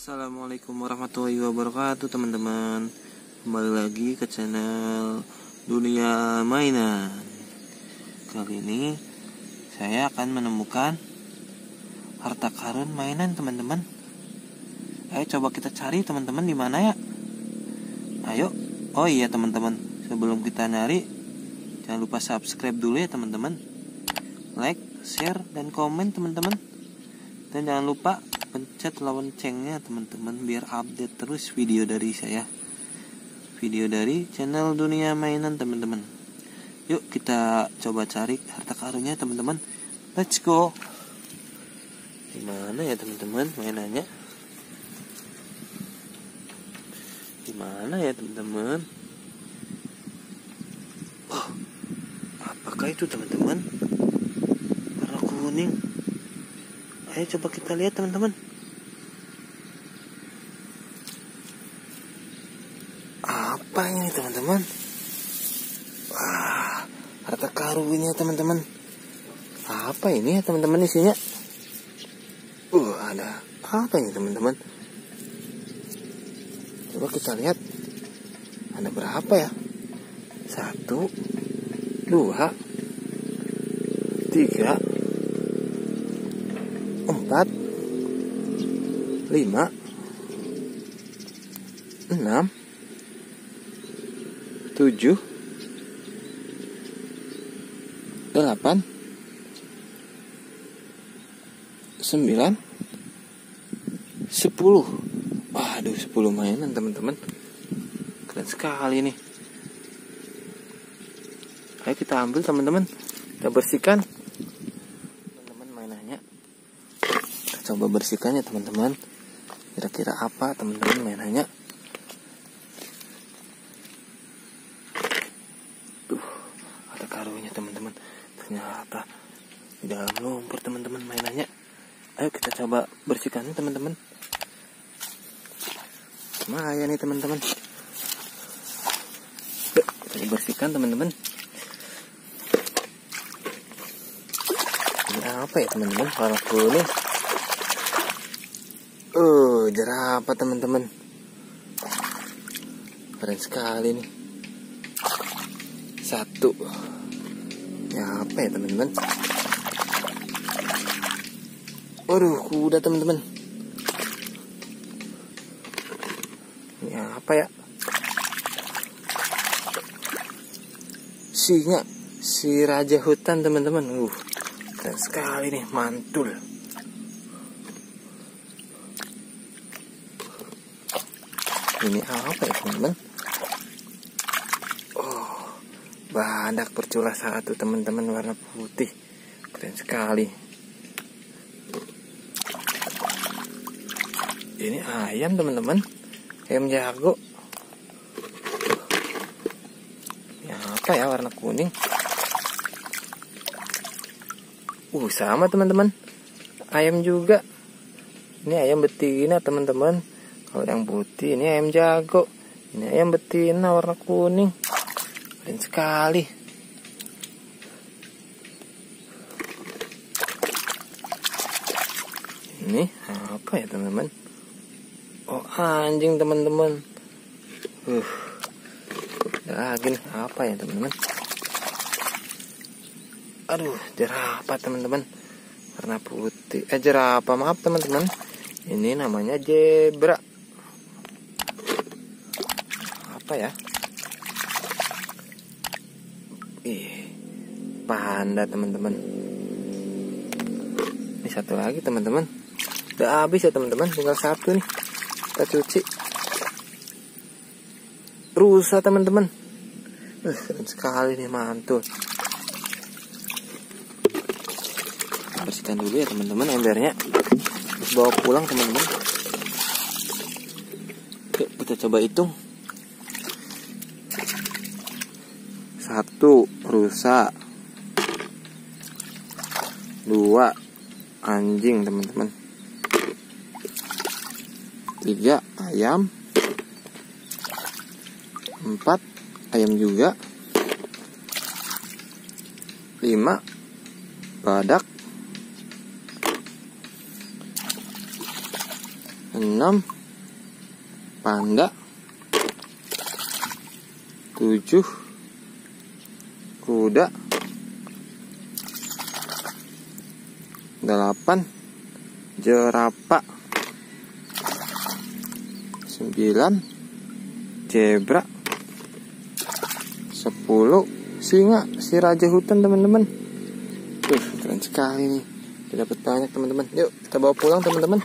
Assalamualaikum warahmatullahi wabarakatuh teman-teman. Kembali lagi ke channel Dunia Mainan. Kali ini saya akan menemukan Harta karun mainan teman-teman. Ayo coba kita cari teman-teman di mana ya? Ayo. Oh iya teman-teman. Sebelum kita nyari Jangan lupa subscribe dulu ya teman-teman. Like, share, dan komen teman-teman. Dan jangan lupa pencet loncengnya teman-teman biar update terus video dari saya. Video dari channel dunia mainan teman-teman. Yuk kita coba cari harta karunnya teman-teman. Let's go. Di mana ya teman-teman mainannya? Di mana ya teman-teman? Oh, apakah itu teman-teman? Warna kuning Ayo coba kita lihat teman-teman. Apa ini teman-teman? Wah, harta karunnya teman-teman. Apa ini ya teman-teman isinya? Uh, ada apa ini teman-teman? Coba kita lihat. Ada berapa ya? Satu, dua, tiga, empat, lima, enam, tujuh, delapan, sembilan, sepuluh. Waduh, sepuluh mainan teman-teman. Keren sekali nih. Ayo kita ambil teman-teman. Kita bersihkan. Teman-teman mainannya coba bersihkannya teman-teman. Kira-kira apa teman-teman mainannya? Tuh ada karunya teman-teman. Ternyata di dalam lumpur teman-teman mainannya. Ayo kita coba bersihkannya teman-teman. Lumayan nih teman-teman. Kita bersihkan teman-teman. Ini apa ya teman-teman? Warna kuning Uh, jerapah teman-teman. Keren sekali nih. Satu. Ya apa ya teman-teman? Waduh, kuda teman-teman. Ini apa ya? Singa, si raja hutan teman-teman. Uh, keren sekali nih, mantul. Ini apa ya teman-teman? Oh badak bercula satu teman-teman warna putih. Keren sekali. Ini ayam teman-teman. Ayam jago. Ini apa ya warna kuning? Uh sama teman-teman. Ayam juga. Ini ayam betina teman-teman kalau yang putih ini ayam jago. Ini ayam betina warna kuning. Keren sekali. Ini apa ya teman-teman? Oh anjing teman-teman. Uh. Lagi nih apa ya teman-teman? Aduh, jerapah teman-teman. Warna putih. Eh jerapah maaf teman-teman. Ini namanya zebra apa ya? Ih, panda teman-teman. Ini satu lagi teman-teman. Udah habis ya teman-teman, tinggal satu nih. Kita cuci. Rusa teman-teman. Uh, keren sekali nih mantul. Bersihkan dulu ya teman-teman embernya. Terus bawa pulang teman-teman. Kita coba hitung. Satu rusa dua anjing teman-teman. Tiga ayam. Empat ayam juga. Lima badak. Enam panda. Tujuh kuda. Delapan. Jerapa. Sembilan. Zebra. Sepuluh. Singa. Si raja hutan teman-teman. Tuh keren sekali nih. Kita dapat banyak teman-teman. Yuk kita bawa pulang teman-teman.